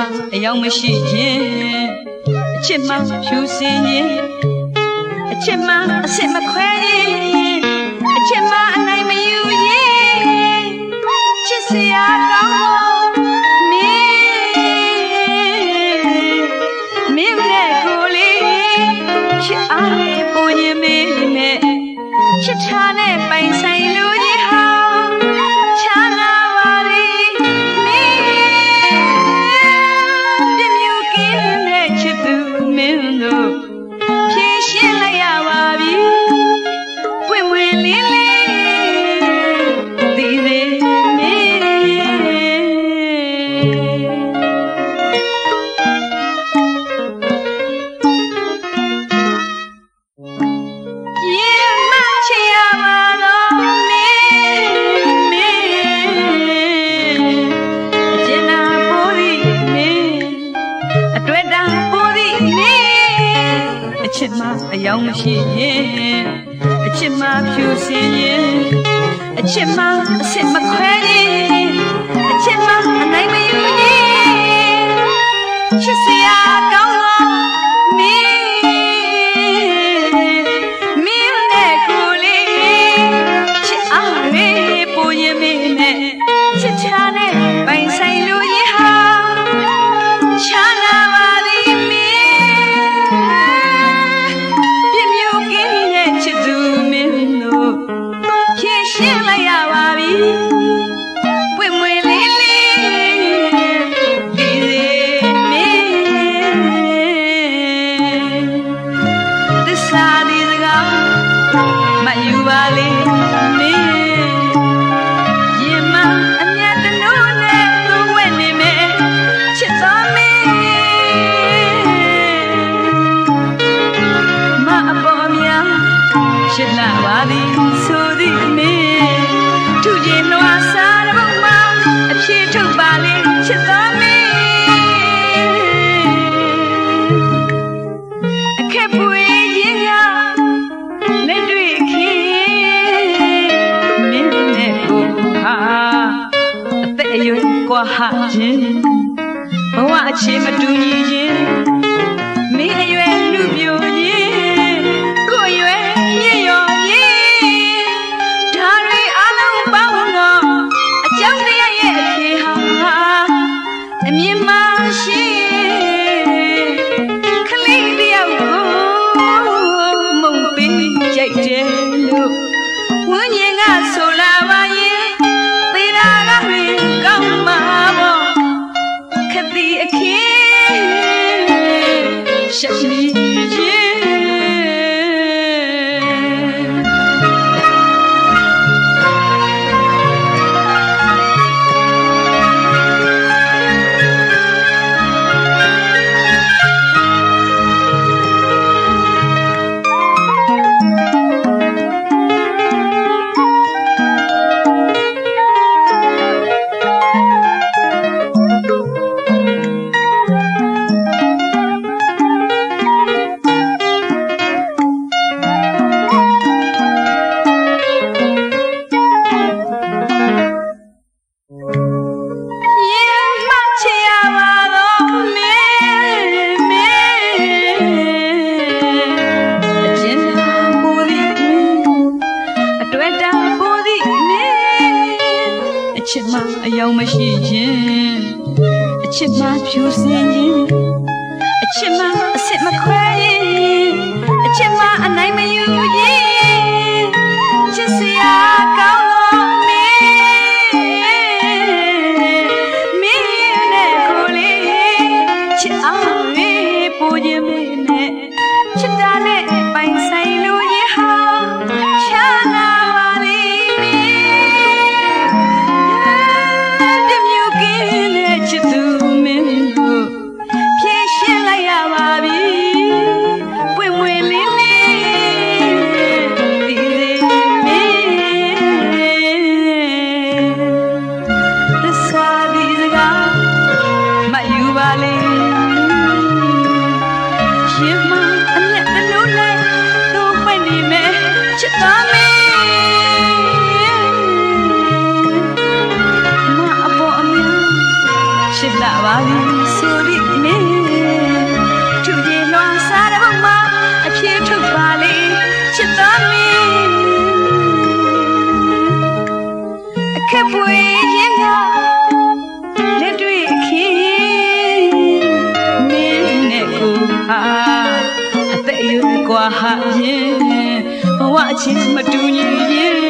မှအယောင်မရှိရင်အချစ်မှဖြူစင်ရင်အချစ်မှအစ်စ်မခွဲရင်အချစ်မှအနိုင်မယူရင်ချစ်စရာ အယောင်မရှိရင်အချစ်မှဖြူစင်ရင်အချစ်မှအစ်စ်မခွဲရင်အချစ်မှအနိုင်မယူရင်ချစ်စရာကောင်း ရှစ်လပါသည်ဆိုသည်မင်းထူခြင်းလွှာစားတဘုံမှာအဖြေထုတ်ပါလေချစ်တော်မင်းအခက်ပွေခြင်းကြောင့်လက်တွေ့ခင်မင်းနဲ့ကိုဟာအသက်အရွယ်ကွာခြင်းဘဝအခြေမတူညီခြင်း ချစ်မှအယုံမရှိခြင်းအချစ်မှဖြူစင်ခြင်းအချစ်မှအစ်စ်မခွဲခြင်းအချစ်မှအနိုင်မယူခြင်းချစ်စရာကောင်း ရှင်မအမျက်နှလုံးနဲ့တို့ဖွင့်နေမယ်ချစ်သားမင်းမအပေါ်အမြချစ်လာပါပြီဆိုပြီးမင်းသူပြေလွန်စားတော့မှအပြေထုတ်ပါလေချစ်သားမင်းအခက်ပွေရင်က ဟာအသက်အရွယ်ကွာဟာပြင်းဘဝအချင်းမတူညီရင်